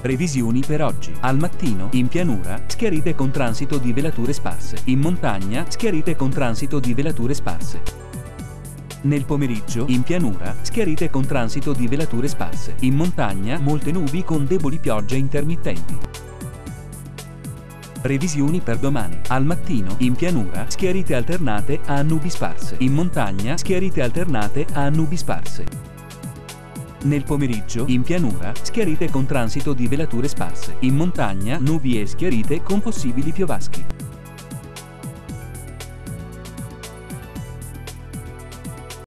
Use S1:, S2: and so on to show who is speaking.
S1: Previsioni per oggi. Al mattino, in pianura, schiarite con transito di velature sparse. In montagna, schiarite con transito di velature sparse. Nel pomeriggio, in pianura, schiarite con transito di velature sparse. In montagna, molte nubi con deboli piogge intermittenti. Previsioni per domani. Al mattino, in pianura, schiarite alternate a nubi sparse. In montagna, schiarite alternate a nubi sparse. Nel pomeriggio, in pianura, schiarite con transito di velature sparse. In montagna, nubi e schiarite con possibili piovaschi.